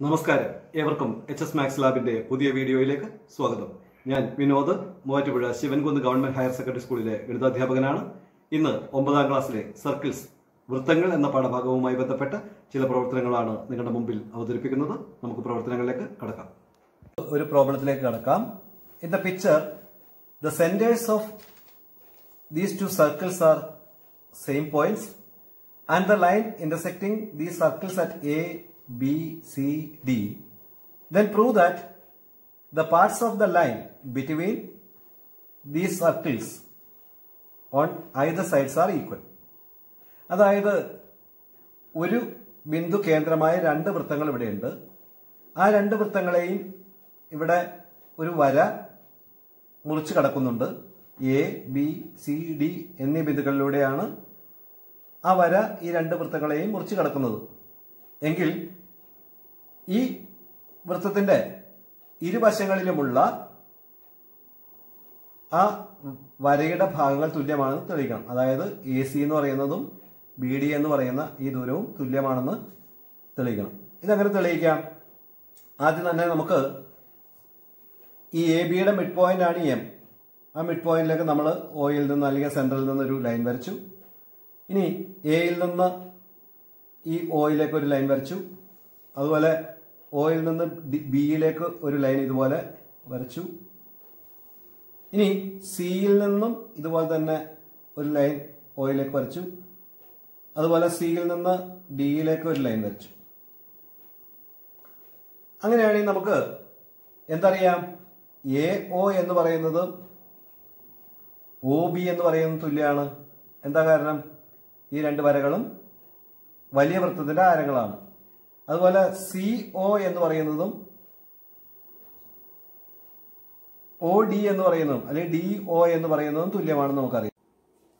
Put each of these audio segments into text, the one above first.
നമസ്കാരം. ഏവർക്കും H S max ലാബിന്റെ പുതിയ വീഡിയോയിലേക്ക് സ്വാഗതം. ഞാൻ Vinod Muvattupuzha Sivankunnu government higher secondary സ്കൂളിലെ ഗണിതാധ്യാപകനാണ് ഇന്ന് ഒമ്പതാം ക്ലാസ്സിലെ സർക്കിൾസ് വൃത്തങ്ങൾ എന്ന പാഠഭാഗവുമായി ബന്ധപ്പെട്ട ചില പ്രവർത്തനങ്ങളാണ് നിങ്ങളുടെ മുമ്പിൽ അവതരിപ്പിക്കുന്നത്. നമുക്ക് പ്രവർത്തനങ്ങളിലേക്ക് കടക്കാം. ഒരു പ്രോബ്ലത്തിലേക്ക് കടക്കാം. In the picture the centres of these two circles are same points and the line intersecting these circles at A, B, C, D, then prove that the parts of the line between these circles on either sides are equal. അതായത് ഒരു ബിന്ദു കേന്ദ്രമായ രണ്ട് വൃത്തങ്ങൾ ഇവിടെയുണ്ട്. ആ രണ്ട് വൃത്തങ്ങളെയും ഇവിടെ ഒരു വര മുറിച്ച് കടക്കുന്നുണ്ട്. എ ബി സി ഡി എന്നീ ബിന്ദുക്കളിലൂടെയാണ് ആ വര ഈ രണ്ട് വൃത്തങ്ങളെയും മുറിച്ച് കടക്കുന്നത്. എങ്കിൽ ഈ വൃത്തത്തിന്റെ ഇരുവശങ്ങളിലുമുള്ള ആ വരയുടെ ഭാഗങ്ങൾ തുല്യമാണെന്ന് തെളിയിക്കണം. അതായത് എ സി എന്ന് പറയുന്നതും ബി ഡി എന്ന് പറയുന്ന ഈ ദൂരവും തുല്യമാണെന്ന് തെളിയിക്കണം. ഇതെങ്ങനെ തെളിയിക്കാം? ആദ്യം തന്നെ നമുക്ക് ഈ എ ബിയുടെ മിഡ് പോയിന്റ് ആണ് എം ആ മിഡ് പോയിന്റിലേക്ക് നമ്മൾ ഒയിൽ നിന്ന് അല്ലെങ്കിൽ സെൻട്രലിൽ നിന്ന് ഒരു ലൈൻ വരച്ചു. ഇനി എയിൽ നിന്ന് ഈ ഓയിലേക്ക് ഒരു ലൈൻ വരച്ചു. അതുപോലെ ഓയിൽ നിന്ന് ബിയിലേക്ക് ഒരു ലൈൻ ഇതുപോലെ വരച്ചു. ഇനി സിയിൽ നിന്നും ഇതുപോലെ തന്നെ ഒരു ലൈൻ ഓയിലേക്ക് വരച്ചു. അതുപോലെ സിയിൽ നിന്ന് ഡിയിലേക്ക് ഒരു ലൈൻ വരച്ചു. അങ്ങനെയാണെങ്കിൽ നമുക്ക് എന്തറിയാം? എ ഒ എന്ന് പറയുന്നത് ഒ ബി എന്ന് പറയുന്നത് തുല്യമാണ്. എന്താ കാരണം? ഈ രണ്ട് വരകളും വലിയ വൃത്തത്തിന്റെ ആരങ്ങളാണ്. അതുപോലെ സി ഒ എന്ന് പറയുന്നതും ഒ ഡി എന്ന് പറയുന്നതും അല്ലെങ്കിൽ ഡി ഒ എന്ന് പറയുന്നതും തുല്യമാണെന്ന് നമുക്കറിയാം.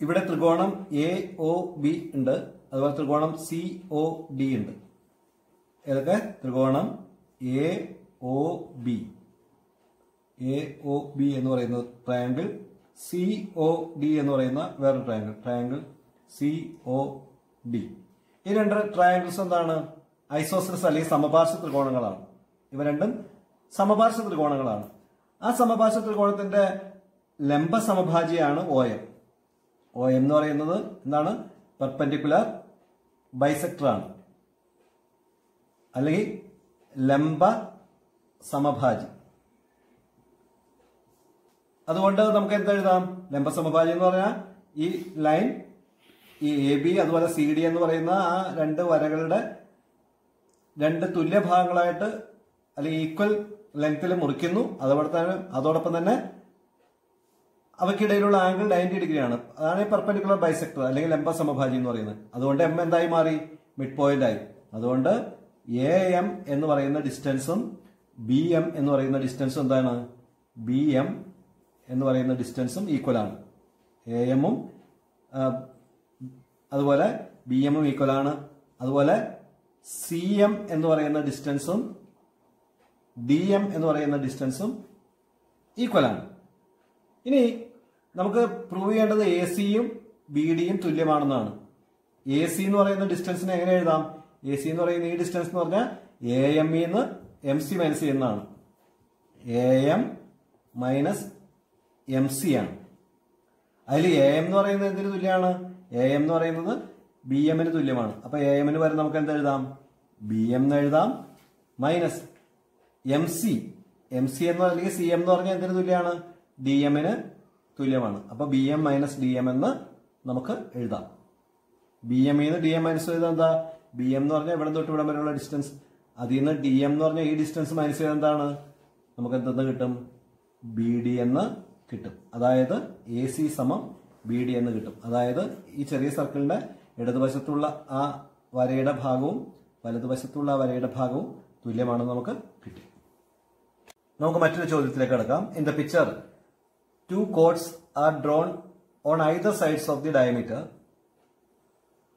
ഇവിടെ ത്രികോണം എ ഒ ബി ഉണ്ട്. അതുപോലെ ത്രികോണം സി ഒ ഡി ഉണ്ട്. ഏതൊക്കെ? ത്രികോണം A O B A O B എന്ന് പറയുന്ന ട്രയാങ്കിൾ സി ഒ ഡി എന്ന് പറയുന്ന വേറൊരു triangle triangle C O D ഈ രണ്ട് ട്രയാങ്കിൾസ് എന്താണ്? ഐസോസിലസ് അല്ലെങ്കിൽ സമപാർശ്വ ത്രികോണങ്ങളാണ്. ഇവ രണ്ടും സമപാർശ്വ ത്രികോണങ്ങളാണ്. ആ സമപാർശ്വ ത്രികോണത്തിന്റെ ലംബ സമഭാജിയാണ് ഒ എം ഒ എം എന്ന് പറയുന്നത് എന്താണ്? പെർപെൻഡിക്കുലർ ബൈസെക്ടർ ആണ്. അല്ലെങ്കിൽ ലംബ സമഭാജി. അതുകൊണ്ട് നമുക്ക് എന്ത് എഴുതാം? ലംബ സമഭാജി എന്ന് പറഞ്ഞാൽ ഈ ലൈൻ ഈ എ ബി അതുപോലെ സി ഡി എന്ന് പറയുന്ന ആ രണ്ട് വരകളുടെ രണ്ട് തുല്യ ഭാഗങ്ങളായിട്ട് അല്ലെങ്കിൽ ഈക്വൽ ലെങ്ത്തിൽ മുറിക്കുന്നു. അതോടെ തന്നെ അതോടൊപ്പം തന്നെ അവയ്ക്കിടയിലുള്ള ആംഗിൾ നയന്റി ഡിഗ്രിയാണ് അതാണ് ഈ പെർപെൻഡിക്കുലർ ബൈസെക്ടർ അല്ലെങ്കിൽ ലംബ സമഭാജി എന്ന് പറയുന്നത്. അതുകൊണ്ട് എം എന്തായി മാറി? മിഡ് പോയിന്റ് ആയി. അതുകൊണ്ട് എ എം എന്ന് പറയുന്ന ഡിസ്റ്റൻസും ബി എം എന്ന് പറയുന്ന ഡിസ്റ്റൻസും എന്താണ്? ബി എം എന്ന് പറയുന്ന ഡിസ്റ്റൻസും ഈക്വൽ ആണ്. എ എമ്മും അതുപോലെ ബി എമ്മും ഈക്വൽ ആണ്. അതുപോലെ സി എം എന്ന് പറയുന്ന ഡിസ്റ്റൻസും ഡി എം എന്ന് പറയുന്ന ഡിസ്റ്റൻസും ഈക്വൽ ആണ്. ഇനി നമുക്ക് പ്രൂവ് ചെയ്യേണ്ടത് എ സിയും ബി ഡിയും തുല്യമാണെന്നാണ്. എ സി എന്ന് പറയുന്ന ഡിസ്റ്റൻസിനെ എങ്ങനെ എഴുതാം? എ സി എന്ന് പറയുന്ന ഈ ഡിസ്റ്റൻസ് എന്ന് പറഞ്ഞാൽ എ എം ഇന്ന് എം സി മൈനസ് എന്നാണ്. A M minus M C ആണ്. അതിൽ എ എം എന്ന് പറയുന്നത് എന്തിനു തുല്യമാണ്? എ എം എന്ന് പറയുന്നത് ബി എമ്മിന് തുല്യമാണ്. അപ്പൊ എ എമ്മിന് വരെ നമുക്ക് എന്ത് എഴുതാം? ബി എം എന്ന് എഴുതാം minus M C M C എന്ന് അല്ലെങ്കിൽ സി എം എന്ന് പറഞ്ഞാൽ എന്തിനു തുല്യമാണ്? ഡി എമ്മിന് തുല്യമാണ്. അപ്പൊ B M minus D M എന്ന് നമുക്ക് എഴുതാം. ബി എം നിന്ന് ഡി എം മൈനസ് ചെയ്താൽ എന്താ? ബി എം എന്ന് പറഞ്ഞാൽ ഇവിടെ തൊട്ട് ഇവിടം വരെയുള്ള ഡിസ്റ്റൻസ് അതിൽ നിന്ന് ഡി എം എന്ന് പറഞ്ഞാൽ ഈ ഡിസ്റ്റൻസ് മൈനസ് ചെയ്താൽ എന്താണ്? നമുക്ക് എന്തെന്ന് കിട്ടും? ബി ഡി എന്ന് കിട്ടും. അതായത് എ സി സമം ബി ഡി എന്ന് കിട്ടും. അതായത് ഈ ചെറിയ സർക്കിളിന്റെ ഇടതുവശത്തുള്ള ആ വരയുടെ ഭാഗവും വലതുവശത്തുള്ള വരയുടെ ഭാഗവും തുല്യമാണെന്ന് നമുക്ക് കിട്ടി. നമുക്ക് മറ്റൊരു ചോദ്യത്തിലേക്ക് കിടക്കാം. In the picture two chords are drawn on either sides of the diameter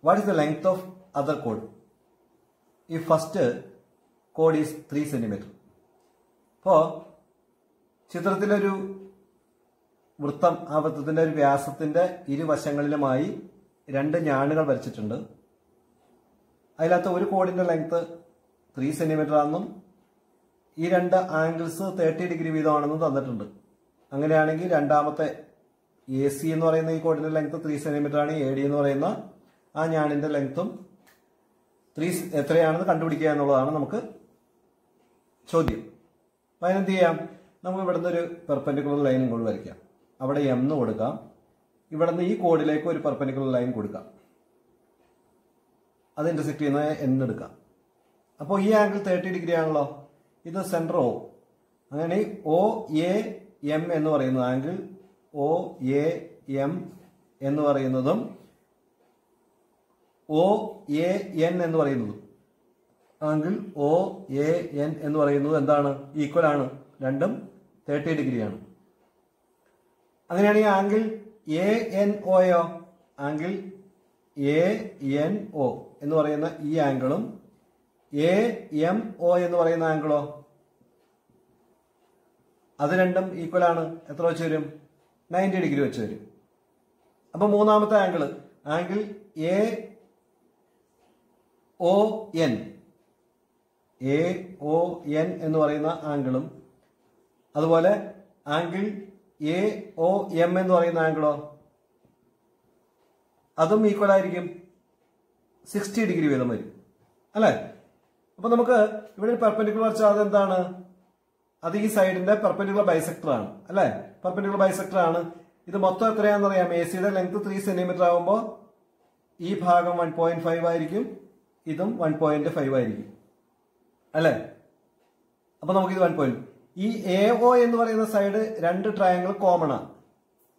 what is the length of other code ഈ ഫസ്റ്റ് കോഡ് ഈസ് ത്രീ സെന്റിമീറ്റർ അപ്പോ ചിത്രത്തിലൊരു വൃത്തം ആ വൃത്തത്തിന്റെ ഒരു വ്യാസത്തിന്റെ ഇരുവശങ്ങളിലുമായി രണ്ട് ഞാണുകൾ വരച്ചിട്ടുണ്ട്. അതിനകത്ത് ഒരു കോഡിന്റെ ലെങ്ത് ത്രീ സെന്റിമീറ്റർ ആണെന്നും ഈ രണ്ട് ആംഗിൾസ് തേർട്ടി ഡിഗ്രി വീതമാണെന്നും തന്നിട്ടുണ്ട്. അങ്ങനെയാണെങ്കിൽ രണ്ടാമത്തെ എ സി എന്ന് പറയുന്ന ഈ കോഡിന്റെ ലെങ്ത് ത്രീ സെന്റിമീറ്റർ ആണ് എ ഡി എന്ന് പറയുന്ന ആ ഞാണിന്റെ ലെങ്ത്തും ത്രീ എത്രയാണെന്ന് കണ്ടുപിടിക്കുക എന്നുള്ളതാണ് നമുക്ക് ചോദ്യം. അപ്പൊ അതിനെന്ത് ചെയ്യാം? നമുക്ക് ഇവിടുന്ന് ഒരു പെർപെൻഡിക്കുലർ ലൈനും ഇങ്ങോട്ട് വരയ്ക്കാം. അവിടെ എന്ന് കൊടുക്കാം. ഇവിടെ നിന്ന് ഈ കോഡിലേക്ക് ഒരു പെർപ്പനിക്കുലർ ലൈൻ കൊടുക്കാം. അത് ഇന്റർസെക്ട് ചെയ്യുന്ന എന്ന് എടുക്കാം. അപ്പോൾ ഈ ആംഗിൾ തേർട്ടി ഡിഗ്രി ആണല്ലോ. ഇത് സെന്റർ ഒ അങ്ങനെ ഒ എ എം എന്ന് പറയുന്ന ആംഗിൾ ഒ എ എം എന്ന് പറയുന്നതും ഒ എ എൻ എന്ന് പറയുന്നതും. ആംഗിൾ ഒ എ എൻ എന്ന് പറയുന്നത് എന്താണ്? ഈക്വൽ ആണ്. രണ്ടും തേർട്ടി ഡിഗ്രിയാണ് അങ്ങനെയാണെങ്കിൽ ആംഗിൾ എ എൻ ഒയോ ആംഗിൾ എ എൻ ഒ എന്ന് പറയുന്ന ഈ ആംഗിളും എ എം ഒ എന്ന് പറയുന്ന ആംഗിളോ? അത് രണ്ടും ഈക്വൽ ആണ്. എത്ര വെച്ച് വരും? നയന്റി ഡിഗ്രി വെച്ച് വരും. അപ്പൊ മൂന്നാമത്തെ angle angle A O N A O N എന്ന് പറയുന്ന ആംഗിളും അതുപോലെ ആംഗിൾ എ ഒ എം എന്ന് പറയുന്ന ആംഗിളോ? അതും ഈക്വൽ ആയിരിക്കും. സിക്സ്റ്റി ഡിഗ്രി വീതം വരും. അല്ലേ? അപ്പൊ നമുക്ക് ഇവിടെ പെർപെൻഡിക്കുലർ ചാർജ് എന്താണ്? അത് ഈ സൈഡിന്റെ പെർപെൻഡിക്കുലർ ബൈസെക്ടർ ആണ്. അല്ലേ? പെർപെൻഡിക്കുലർ ബൈസെക്ടർ ആണ്. ഇത് മൊത്തം എത്രയാണെന്ന് അറിയാം? എ സിയുടെ ലെങ്ത് ത്രീ സെന്റിമീറ്റർ ആകുമ്പോൾ ഈ ഭാഗം വൺ പോയിന്റ് ഫൈവ് ആയിരിക്കും. ഇതും വൺ പോയിന്റ് ഫൈവ് ആയിരിക്കും. അല്ലേ? അപ്പൊ നമുക്കിത് വൺ പോയിന്റ് ഈ എ ഒ എന്ന് പറയുന്ന സൈഡ് രണ്ട് ട്രയാങ്കിൾ കോമൺ ആണ്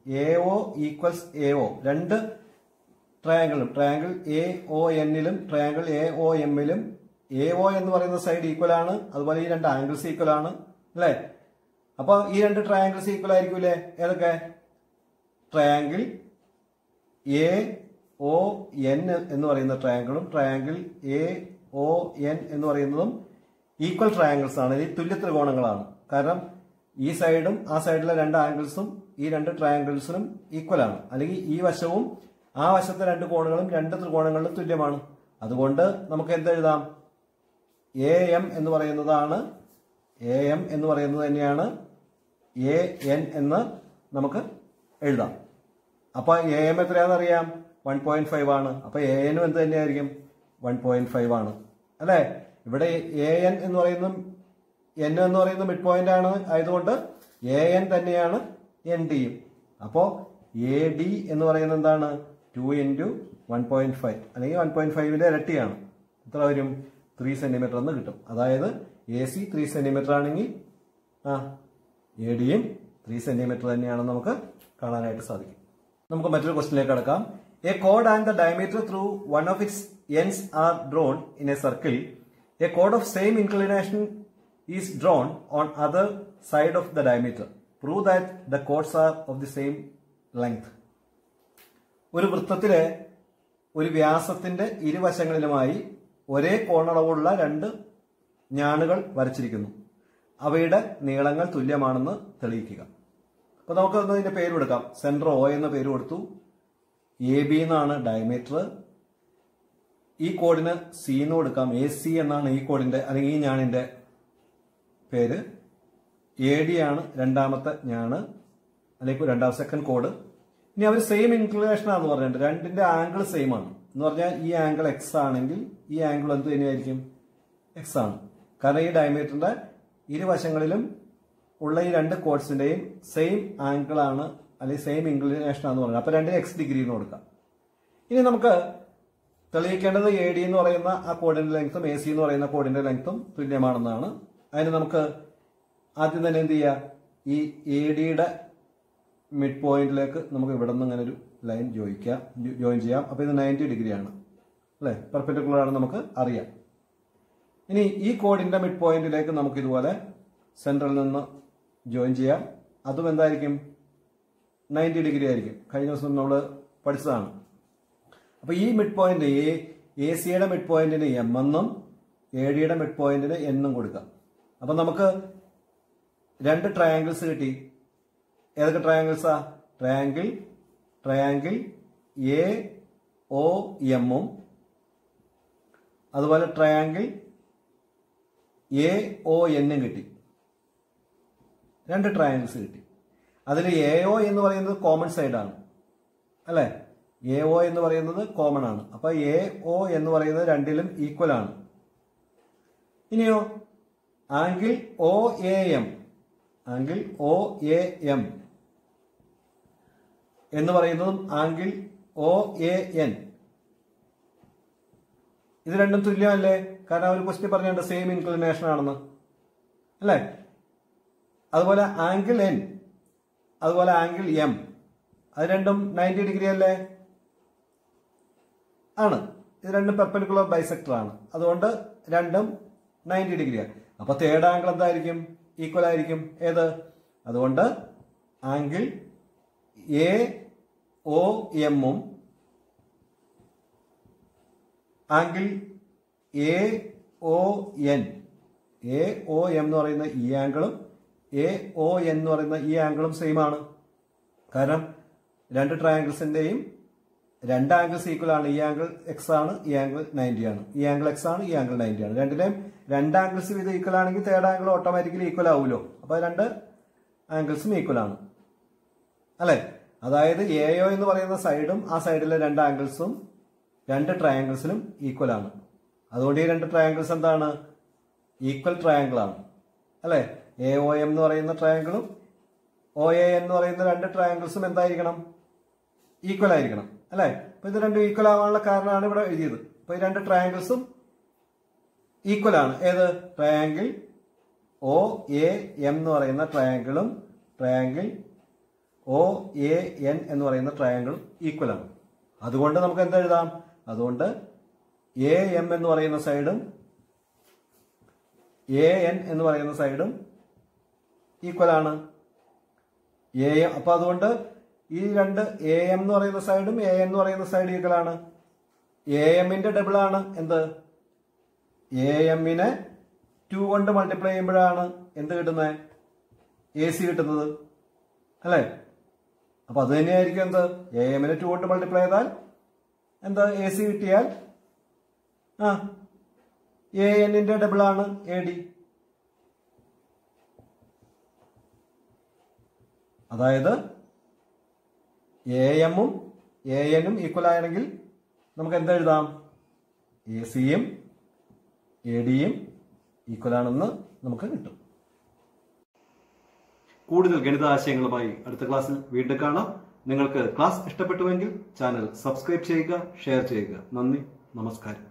A O equals A O രണ്ട് ട്രയാങ്കിളും ട്രയാങ്കിൾ എ ഒ എന്നിലും ട്രയാങ്കിൾ എ ഒ എമ്മിലും എ ഒ എന്ന് പറയുന്ന സൈഡ് ഈക്വൽ ആണ്. അതുപോലെ ഈ രണ്ട് ആംഗിൾസ് ഈക്വൽ ആണ്. അല്ലേ? അപ്പൊ ഈ രണ്ട് ട്രയാങ്കിൾസ് ഈക്വൽ ആയിരിക്കൂലേ? ഏതൊക്കെ? ട്രയാങ്കിൾ എ ഒ എൻ എന്ന് പറയുന്ന ട്രയാങ്കിളും ട്രയാങ്കിൾ എ ഒ എൻ എന്ന് പറയുന്നതും ഈക്വൽ ട്രയാങ്കിൾസ് ആണ് ഈ തുല്യ ത്രികോണങ്ങളാണ്. കാരണം ഈ സൈഡും ആ സൈഡിലെ രണ്ട് ആംഗിൾസും ഈ രണ്ട് ട്രയാങ്കിൾസിനും ഈക്വൽ ആണ്. അല്ലെങ്കിൽ ഈ വശവും ആ വശത്തെ രണ്ട് കോണുകളും രണ്ട് ത്രികോണങ്ങളിലും തുല്യമാണ്. അതുകൊണ്ട് നമുക്ക് എന്തെഴുതാം എ എം എന്ന് പറയുന്നതാണ് എ എം എന്ന് പറയുന്നത് തന്നെയാണ് എ എൻ എന്ന് നമുക്ക് എഴുതാം. അപ്പൊ എ എം എത്രയാണെന്ന് അറിയാം? വൺ പോയിന്റ് ഫൈവ് ആണ്. അപ്പൊ എ എനും എന്ത് തന്നെയായിരിക്കും? വൺ പോയിന്റ് ഫൈവ് ആണ്. അല്ലെ? ഇവിടെ എ എൻ എന്ന് പറയുന്ന എൻ എന്ന് പറയുന്ന മിഡ് പോയിന്റ് ആണ് ആയതുകൊണ്ട് എ എൻ തന്നെയാണ് എൻ ഡിയും അപ്പോ എ ഡി എന്ന് പറയുന്നത് എന്താണ്? Two into one point five അല്ലെങ്കിൽ വൺ പോയിന്റ് ഫൈവിന്റെ ഇരട്ടിയാണ്. എത്ര വരും? ത്രീ സെന്റിമീറ്റർ എന്ന് കിട്ടും. അതായത് എ സി ത്രീ സെന്റിമീറ്റർ ആണെങ്കിൽ ആ എ ഡിയും ത്രീ സെന്റിമീറ്റർ തന്നെയാണെന്ന് നമുക്ക് കാണാനായിട്ട് സാധിക്കും. നമുക്ക് മറ്റൊരു ക്വസ്റ്റിലേക്ക് കടക്കാം. A code and the diameter through one of its ends are drawn in a circle a chord of same inclination is drawn on other side of the diameter. Prove that the chords are of the same length. ഒരു വൃത്തത്തിലെ ഒരു വ്യാസത്തിന്റെ ഇരുവശങ്ങളിലുമായി ഒരേ കോണളവുള്ള രണ്ട് ഞാണുകൾ വരച്ചിരിക്കുന്നു. അവയുടെ നീളങ്ങൾ തുല്യമാണെന്ന് തെളിയിക്കുക. അപ്പൊ നമുക്ക് അതിന്റെ പേര് കൊടുക്കാം. സെൻട്രോ ഒ എന്ന പേര് കൊടുത്തു. എ ബി എന്നാണ് ഡയമീറ്റർ. ഈ കോഡിന് സി എന്ന് കൊടുക്കാം. എ സി എന്നാണ് ഈ കോഡിന്റെ അല്ലെങ്കിൽ ഈ ഞാണിന്റെ പേര്. എ ഡി ആണ് രണ്ടാമത്തെ ഞാണ് അല്ലെങ്കിൽ രണ്ടാം സെക്കൻഡ് കോഡ് ഇനി അവർ സെയിം ഇൻക്ലിനേഷൻ ആണെന്ന് പറഞ്ഞിട്ടുണ്ട്. രണ്ടിന്റെ ആംഗിൾ സെയിം ആണ്. എന്ന് പറഞ്ഞാൽ ഈ ആംഗിൾ എക്സ് ആണെങ്കിൽ ഈ ആംഗിൾ എന്ത് തന്നെയായിരിക്കും? എക്സ് ആണ്. കാരണം ഈ ഡയമീറ്ററിന്റെ ഇരുവശങ്ങളിലും ഉള്ള ഈ രണ്ട് കോഡ്സിന്റെയും സെയിം ആംഗിൾ ആണ് അല്ലെങ്കിൽ സെയിം ഇൻക്ലിനേഷൻ ആണെന്ന് പറഞ്ഞത്. അപ്പൊ രണ്ടിന് എക്സ് ഡിഗ്രി എന്ന് കൊടുക്കാം. ഇനി നമുക്ക് തെളിയിക്കേണ്ടത് എ ഡി എന്ന് പറയുന്ന ആ കോഡിന്റെ ലെങ്ത്തും എ സി എന്ന് പറയുന്ന കോഡിന്റെ ലെങ്ത്തും തുല്യമാണെന്നാണ്. അതിന് നമുക്ക് ആദ്യം തന്നെ എന്ത് ചെയ്യുക ഈ എ ഡിയുടെ മിഡ് പോയിന്റിലേക്ക് നമുക്ക് ഇവിടെ നിന്ന് ഇങ്ങനെ ഒരു ലൈൻ ജോയിക്കാം. ജോയിൻ ചെയ്യാം. അപ്പൊ ഇത് നയന്റി ഡിഗ്രിയാണ് അല്ലെ? പെർപെൻഡിക്കുലർ ആണ് നമുക്ക് അറിയാം. ഇനി ഈ കോഡിന്റെ മിഡ് പോയിന്റിലേക്ക് നമുക്ക് ഇതുപോലെ സെന്ററിൽ നിന്ന് ജോയിൻ ചെയ്യാം. അതും എന്തായിരിക്കും? നയന്റി ഡിഗ്രി ആയിരിക്കും. കഴിഞ്ഞ ദിവസം നമ്മൾ പഠിച്ചതാണ്. അപ്പൊ ഈ മിഡ് പോയിന്റ് എ എ സിയുടെ മിഡ് പോയിന്റിന് എം എന്നും എ ഡിയുടെ മിഡ് പോയിന്റിന് എന്നും കൊടുക്കാം. അപ്പൊ നമുക്ക് രണ്ട് ട്രയാങ്കിൾസ് കിട്ടി. ഏതൊക്കെ ട്രയാങ്കിൾസാ ട്രയാങ്കിൾ ട്രയാങ്കിൾ എ ഒ എമ്മും അതുപോലെ ട്രയാങ്കിൾ എ ഒ എന്നും കിട്ടി. രണ്ട് ട്രയാങ്കിൾസ് കിട്ടി. അതിൽ എ ഒ എന്ന് പറയുന്നത് കോമൺ സൈഡാണ് അല്ലേ? എ ഒ എന്ന് പറയുന്നത് കോമൺ ആണ്. അപ്പൊ എ ഒ എന്ന് പറയുന്നത് രണ്ടിലും ഈക്വൽ ആണ്. ഇനിയോ? Angle O A M angle O A M എന്ന് പറയുന്നതും ആംഗിൾ ഒ എ എൻ ഇത് രണ്ടും തുല്യമല്ലേ? കാരണം ഒരു ക്വസ്റ്റ്യൻ പറഞ്ഞുണ്ട് സെയിം ഇൻക്ലിനേഷൻ ആണെന്ന്. അല്ലേ? അതുപോലെ ആംഗിൾ എൻ അതുപോലെ ആംഗിൾ എം അത് രണ്ടും നയന്റി ഡിഗ്രി അല്ലേ? ആണ്. ഇത് രണ്ടും പെർപ്പനിക്കുലർ ബൈസെക്ടർ ആണ്. അതുകൊണ്ട് രണ്ടും നയന്റി ഡിഗ്രിയാണ് അപ്പൊ തേർഡ് ആംഗിൾ എന്തായിരിക്കും? ഈക്വൽ ആയിരിക്കും. ഏത്? അതുകൊണ്ട് ആംഗിൾ എ ഒ എമ്മും angle A O N A O M എന്ന് പറയുന്ന ഈ ആംഗിളും എ ഒ എൻ എന്ന് പറയുന്ന ഈ ആംഗിളും സെയിം ആണ്. കാരണം രണ്ട് ട്രയാങ്കിൾസിന്റെയും രണ്ട് ആംഗിൾസ് ഈക്വൽ ആണ്. ഈ ആംഗിൾ എക്സ് ആണ് ഈ ആംഗിൾ നയന്റി ആണ്. ഈ ആംഗിൾ എക്സ് ആണ് ഈ ആംഗിൾ നയന്റി ആണ്. രണ്ടിലെയും രണ്ട് ആംഗിൾസും ഇത് ഈക്വൽ ആണെങ്കിൽ തേർഡ് ആംഗിൾ ഓട്ടോമാറ്റിക്കലി ഈക്വൽ ആവുമല്ലോ അപ്പോൾ രണ്ട് ആംഗിൾസും ഈക്വൽ ആണ്. അല്ലേ? അതായത് എ ഒ എന്ന് പറയുന്ന സൈഡും ആ സൈഡിലെ രണ്ട് ആംഗിൾസും രണ്ട് ട്രയാംഗിൾസിനും ഈക്വൽ ആണ്. അതുകൊണ്ട് ഈ രണ്ട് ട്രയാംഗിൾസ് എന്താണ്? ഈക്വൽ ട്രയാംഗിൾ ആണ്. അല്ലേ? എ ഒ എം എന്ന് പറയുന്ന ട്രയാംഗിളും ഒ എ എന്ന് പറയുന്ന രണ്ട് ട്രയാംഗിൾസും എന്തായിരിക്കണം? ഈക്വൽ ആയിരിക്കണം. അല്ലെ? അപ്പൊ ഇത് രണ്ടും ഈക്വൽ ആവാനുള്ള കാരണമാണ് ഇവിടെ എഴുതിയത്. അപ്പൊ ഈ രണ്ട് ട്രയാങ്കിൾസും ഈക്വൽ ആണ്. ഏത്? ട്രയാങ്കിൾ ഒ എ എം എന്ന് പറയുന്ന ട്രയാങ്കിളും ട്രയാങ്കിൾ ഒ എ എൻ എന്ന് പറയുന്ന ട്രയാങ്കിളും ഈക്വൽ ആണ്. അതുകൊണ്ട് നമുക്ക് എന്താ എഴുതാം? അതുകൊണ്ട് എ എം എന്ന് പറയുന്ന സൈഡും എ എൻ എന്ന് പറയുന്ന സൈഡും ഈക്വൽ ആണ്. എ അപ്പൊ അതുകൊണ്ട് ഈ രണ്ട് എ എം എന്ന് പറയുന്ന സൈഡും എ എന്ന് പറയുന്ന സൈഡ് ഈക്വലാണ് എ എമ്മിന്റെ ഡബിൾ ആണ്. എന്ത്? എ എമ്മിനെ ടു കൊണ്ട് മൾട്ടിപ്ലൈ ചെയ്യുമ്പോഴാണ് എന്ത് കിട്ടുന്നത് എ സി കിട്ടുന്നത്. അല്ലേ? അപ്പൊ അത് തന്നെയായിരിക്കും എന്ത്? എ എമ്മിനെ ടു കൊണ്ട് മൾട്ടിപ്ലൈ ചെയ്താൽ എന്താ? എ സി കിട്ടിയാൽ ആ എ എന്നിന്റെ ഡബിൾ ആണ് എ ഡി അതായത് എ എമ്മും എ എനും ഈക്വൽ ആണെങ്കിൽ നമുക്ക് എന്താ എഴുതാം? എ സിയും എ ഡിയും ഈക്വൽ ആണെന്ന് നമുക്ക് കിട്ടും. കൂടുതൽ ഗണിതാശയങ്ങളുമായി അടുത്ത ക്ലാസ്സിൽ വീണ്ടും കാണാം. നിങ്ങൾക്ക് ക്ലാസ് ഇഷ്ടപ്പെട്ടുവെങ്കിൽ ചാനൽ സബ്സ്ക്രൈബ് ചെയ്യുക ഷെയർ ചെയ്യുക. നന്ദി നമസ്കാരം.